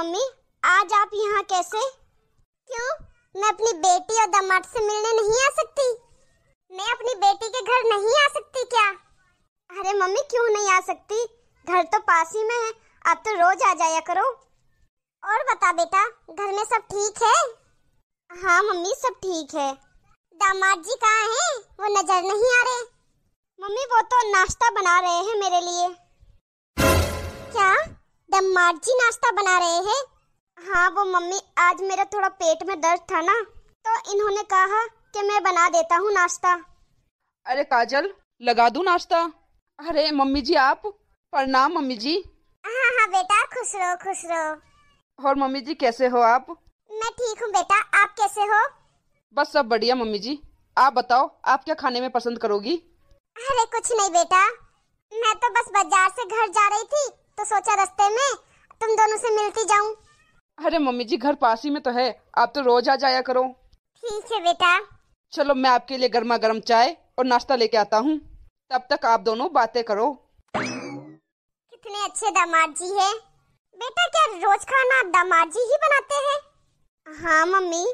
Mummy, आज आप यहाँ कैसे? क्यों? मैं अपनी बेटी और दामाद से मिलने नहीं आ सकती। मैं अपनी बेटी के घर नहीं आ सकती क्या? अरे मम्मी, क्यों नहीं आ सकती? घर तो पास ही में है, आप तो रोज आ जाया करो। और बता बेटा, घर में सब ठीक है? हाँ मम्मी, सब ठीक है। दामाद जी कहाँ हैं? वो नज़र नहीं आ रहे। मम्मी, वो तो नाश्ता बना रहे हैं मेरे लिए। क्या? दामाद जी नाश्ता बना रहे हैं। हाँ वो मम्मी आज मेरा थोड़ा पेट में दर्द था ना तो इन्होंने कहा कि मैं बना देता हूँ नाश्ता। अरे काजल लगा दूँ नाश्ता? अरे मम्मी जी आप प्रणाम मम्मी जी। हाँ हाँ बेटा खुश रहो खुश रहो। और मम्मी जी कैसे हो आप? मैं ठीक हूँ बेटा आप कैसे हो? बस सब बढ़िया मम्मी जी। आप बताओ आप क्या खाने में पसंद करोगी? अरे कुछ नहीं बेटा मैं तो बस बाज़ार से घर जा रही थी तो सोचा रास्ते में तुम दोनों से मिलती जाऊँ। अरे मम्मी जी घर पास ही में तो है। आप तो रोज आ जाया करो। ठीक है बेटा। चलो मैं आपके लिए गर्मा गर्म चाय और नाश्ता लेके आता हूँ। तब तक आप दोनों बातें करो। कितने अच्छे दामाद जी है। बेटा क्या रोज खाना दामाद जी ही बनाते हैं? हाँ मम्मी।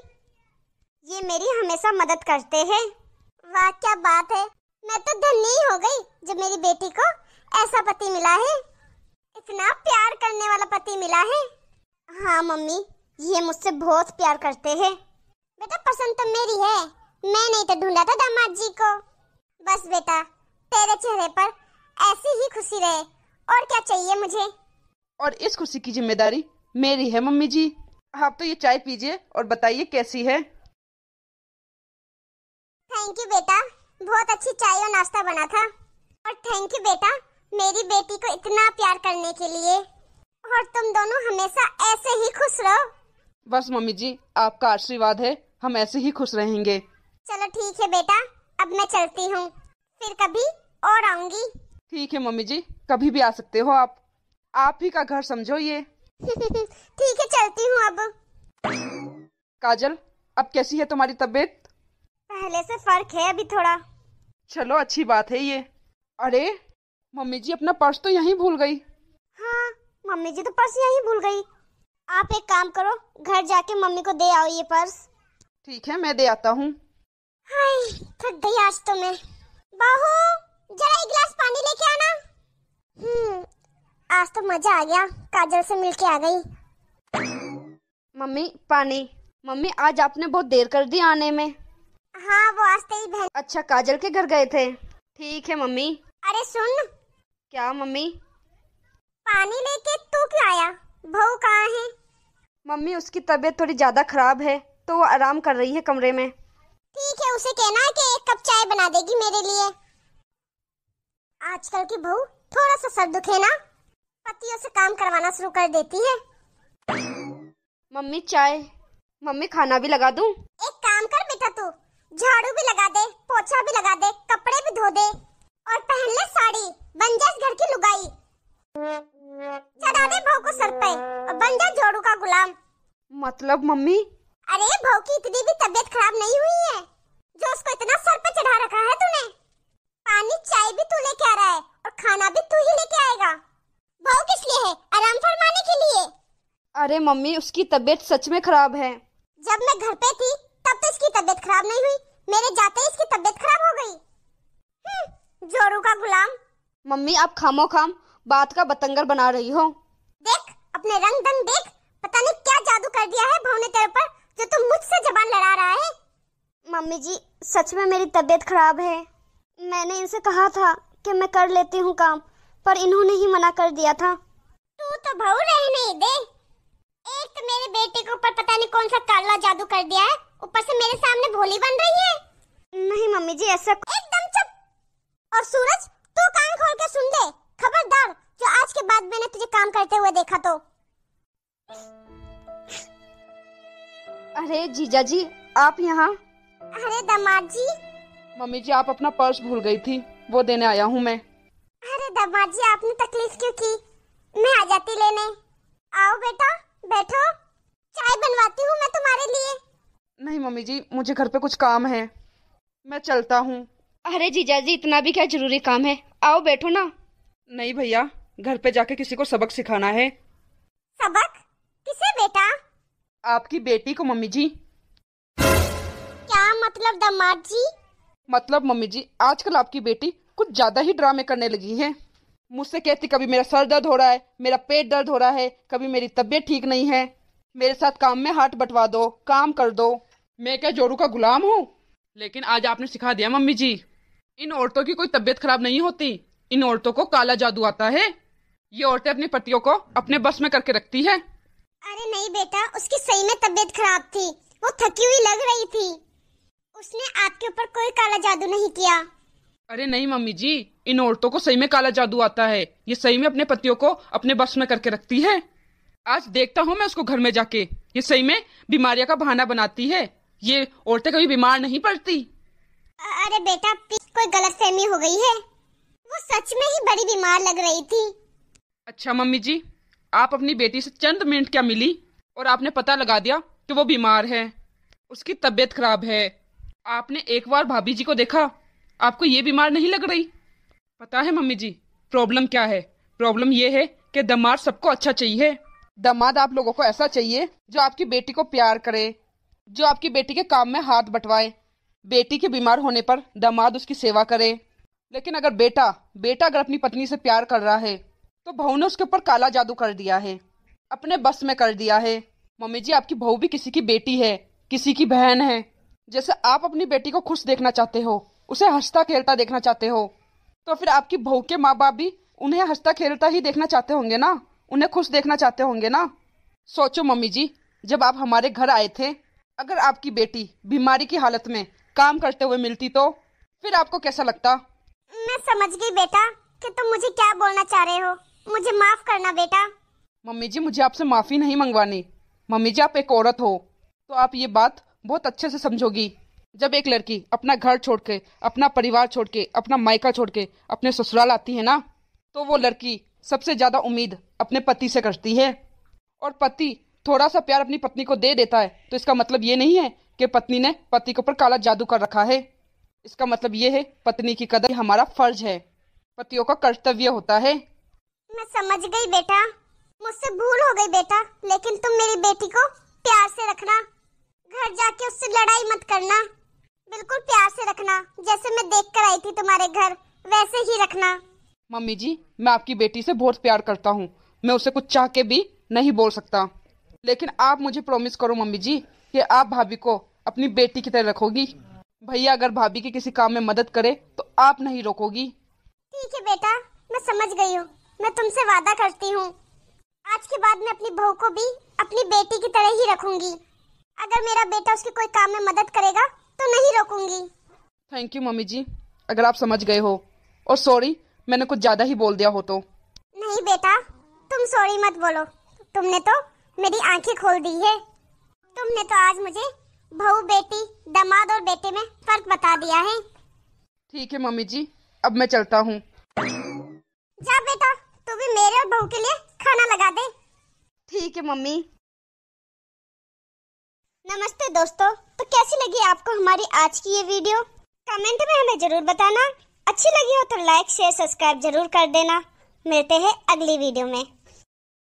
ये मेरी हमेशा मदद करते हैं। वाह क्या बात है। मैं तो धन्य ही हो गई जब मेरी बेटी को ऐसा पति मिला है। इतना प्यार करने वाला पति मिला है? हाँ मम्मी ये मुझसे बहुत प्यार करते हैं। बेटा पसंद तो मेरी है। मैं नहीं तो ढूंढा था दामाद जी को। बस बेटा तेरे चेहरे पर ऐसी ही खुशी रहे। और क्या चाहिए मुझे? और इस खुशी की ज़िम्मेदारी मेरी है मम्मी जी। आप तो ये चाय पीजिए और बताइए कैसी है। थैंक यू बेटा। बहुत अच्छी चाय और नाश्ता बना था। और थैंक यू बेटा। मेरी बेटी को इतना प्यार करने के लिए। और तुम दोनों हमेशा ऐसे ही खुश रहो। बस मम्मी जी आपका आशीर्वाद है हम ऐसे ही खुश रहेंगे। चलो ठीक है बेटा अब मैं चलती हूँ। फिर कभी और आऊँगी। ठीक है मम्मी जी कभी भी आ सकते हो आप। आप ही का घर समझो ये। ठीक है चलती हूँ अब। काजल अब कैसी है तुम्हारी तबीयत? पहले से फ़र्क है अभी थोड़ा। चलो अच्छी बात है ये। अरे मम्मी जी अपना पर्स तो यहीं भूल गई। हाँ मम्मी जी तो पर्स यहीं भूल गई। आप एक काम करो घर जाके मम्मी को दे आओ ये पर्स। ठीक है मैं दे आता हूँ। हाय थक गई आज तो मैं। बाहू जरा एक गिलास पानी लेके आना। हम्म आज तो मज़ा आ गया काजल से मिलके आ गई। मम्मी पानी। मम्मी आज आपने बहुत देर कर दी आने में। हाँ वो आज तेरी बहन अच्छा काजल के घर गए थे। ठीक है मम्मी। अरे सुन क्या मम्मी? पानी लेके तू क्यों आया? बहू कहाँ है? मम्मी उसकी तबीयत थोड़ी ज़्यादा खराब है तो वो आराम कर रही है कमरे में। ठीक है उसे कहना कि एक कप चाय बना देगी मेरे लिए। आजकल की बहू थोड़ा सा सर दुखे ना? पतियों से काम करवाना शुरू कर देती है। मम्मी चाय। मम्मी खाना भी लगा दूँ? एक काम कर बेटा तू झाड़ू भी लगा दे पोछा भी लगा दे कपड़े भी धो दे और पहन ले साड़ी बन सर पे और बन जा जोड़ू का गुलाम। मतलब मम्मी? अरे भाव की इतनी भी तबीयत खराब नहीं हुई है। जो उसको इतना सर पे चढ़ा रखा है तूने। पानी चाय भी तू लेके आ रहा है और खाना भी तू ही लेके आएगा। बहू किस लिए है? आराम फरमाने के लिए। अरे मम्मी उसकी तबीयत सच में खराब है। जब मैं घर पे थी तब तो इसकी तबीयत खराब नहीं हुई। मेरे जाते ही इसकी तबीयत खराब हो गई। हम्म, जोरू का गुलाम। मम्मी आप खामो खाम बात का बतंगर बना रही हो। देख अपने रंग दंग देख पता नहीं क्या जादू कर दिया है बहू ने तेरे पर जो तुम मुझसे जबान लड़ा रहा है। मम्मी जी सच में मेरी तबीयत खराब है। मैंने इनसे कहा था कि मैं कर लेती हूँ काम पर इन्होंने ही मना कर दिया था। तू तो बहू रहने दे एक तो मेरे बेटे के ऊपर पता नहीं कौन सा काला जादू कर दिया है ऊपर से मेरे सामने भोली बन रही है। नहीं मम्मी जी ऐसा एकदम चुप। और सूरज तू कान खोल के सुन ले। खबरदार जो आज के बाद मैंने तुझे काम करते हुए देखा तो। अरे जीजा जी आप यहाँ? अरे दामाद जी मम्मी जी आप अपना पर्स भूल गई थी। वो देने आया हूँ मैं। अरे दामाद जी आपने तकलीफ़ क्यों की? मैं आ जाती लेने। आओ बेटा बैठो। चाय बनवाती हूँ मैं तुम्हारे लिए। नहीं मम्मी जी मुझे घर पे कुछ काम है। मैं चलता हूँ। अरे जीजा जी इतना भी क्या ज़रूरी काम है? आओ बैठो ना। नहीं भैया घर पे जाके किसी को सबक सिखाना है। सबक? किसे बेटा? आपकी बेटी को मम्मी जी। क्या मतलब दामाद जी? मतलब मम्मी जी आजकल आपकी बेटी कुछ ज़्यादा ही ड्रामे करने लगी है। मुझसे कहती कभी मेरा सर दर्द हो रहा है मेरा पेट दर्द हो रहा है कभी मेरी तबीयत ठीक नहीं है। मेरे साथ काम में हाथ बंटवा दो काम कर दो। मैं क्या जोरू का गुलाम हूँ? लेकिन आज आपने सिखा दिया मम्मी जी। इन औरतों की कोई तबीयत खराब नहीं होती। इन औरतों को काला जादू आता है। ये औरतें अपने पतियों को अपने बस में करके रखती है। अरे नहीं बेटा उसकी सही में तबीयत खराब थी। वो थकी हुई लग रही थी। उसने आपके ऊपर कोई काला जादू नहीं किया। अरे नहीं मम्मी जी इन औरतों को सही में काला जादू आता है। ये सही में अपने पतियों को अपने बस में करके रखती है। आज देखता हूँ मैं उसको घर में जाके। ये सही में बीमारियों का बहाना बनाती है। ये औरतें कभी बीमार नहीं पड़ती। अरे बेटा कोई गलत फहमी हो गई है। वो सच में ही बड़ी बीमार लग रही थी। अच्छा मम्मी जी आप अपनी बेटी से चंद मिनट क्या मिली? और आपने पता लगा दिया कि वो बीमार है। उसकी तबीयत खराब है। आपने एक बार भाभी जी को देखा? आपको ये बीमार नहीं लग रही? पता है मम्मी जी, प्रॉब्लम क्या है? प्रॉब्लम ये है कि दमाद सबको अच्छा चाहिए। दमाद आप लोगों को ऐसा चाहिए जो आपकी बेटी को प्यार करे, जो आपकी बेटी के काम में हाथ बंटवाए। बेटी के बीमार होने पर दामाद उसकी सेवा करे। लेकिन अगर बेटा बेटा अगर अपनी पत्नी से प्यार कर रहा है तो बहू ने उसके ऊपर काला जादू कर दिया है, अपने बस में कर दिया है। मम्मी जी, आपकी बहू भी किसी की बेटी है, किसी की बहन है। जैसे आप अपनी बेटी को खुश देखना चाहते हो, उसे हंसता खेलता देखना चाहते हो तो फिर आपकी बहू के माँ बाप भी उन्हें हंसता खेलता ही देखना चाहते होंगे ना? उन्हें खुश देखना चाहते होंगे ना? सोचो मम्मी जी, जब आप हमारे घर आए थे, अगर आपकी बेटी बीमारी की हालत में काम करते हुए मिलती तो फिर आपको कैसा लगता? मैं समझ गई बेटा कि तुम मुझे क्या बोलना चाह रहे हो। मुझे माफ़ करना बेटा। मम्मी जी, मुझे आपसे माफ़ी नहीं मंगवानी। मम्मी जी, आप एक औरत हो तो आप ये बात बहुत अच्छे से समझोगी। जब एक लड़की अपना घर छोड़ के, अपना परिवार छोड़ के, अपना मायका छोड़ के अपने ससुराल आती है ना तो वो लड़की सबसे ज़्यादा उम्मीद अपने पति से करती है। और पति थोड़ा सा प्यार अपनी पत्नी को दे देता है तो इसका मतलब ये नहीं है कि पत्नी ने पति के ऊपर काला जादू कर रखा है। इसका मतलब ये है, पत्नी की कदर हमारा फ़र्ज़ है। पतियों का कर्तव्य होता है। मैं समझ गई बेटा। मुझसे भूल हो गई बेटा लेकिन तुम मेरी बेटी को प्यार से रखना। घर जाके उससे लड़ाई मत करना। बिल्कुल प्यार से रखना जैसे मैं देख कर आई थी तुम्हारे घर वैसे ही रखना। मम्मी जी मैं आपकी बेटी से बहुत प्यार करता हूँ। मैं उसे कुछ चाह के भी नहीं बोल सकता। लेकिन आप मुझे प्रॉमिस करो मम्मी जी कि आप भाभी को अपनी बेटी की तरह रखोगी। भैया अगर भाभी के किसी काम में मदद करे तो आप नहीं रोकोगी। ठीक है बेटा मैं समझ गई हूँ। मैं तुमसे वादा करती हूँ। आज के बाद मैं अपनी बहू को भी अपनी बेटी की तरह ही रखूँगी। अगर मेरा बेटा उसके कोई काम में मदद करेगा तो नहीं रोकूँगी। Thank you mummy ji. अगर आप समझ गए हो। और सॉरी मैंने कुछ ज़्यादा ही बोल दिया हो तो। नहीं बेटा तुम सॉरी मत बोलो। तुमने तो मेरी आँखें खोल दी है। तुमने तो आज मुझे बहू बेटी दामाद और बेटे में फ़र्क बता दिया है। ठीक है मम्मी जी। अब मैं चलता हूँ। जा बेटा। तू भी मेरे और बहू के लिए खाना लगा दे। ठीक है मम्मी। नमस्ते दोस्तों तो कैसी लगी आपको हमारी आज की ये वीडियो? कमेंट में हमें ज़रूर बताना। अच्छी लगी हो तो लाइक शेयर सब्सक्राइब ज़रूर कर देना। मिलते हैं अगली वीडियो में।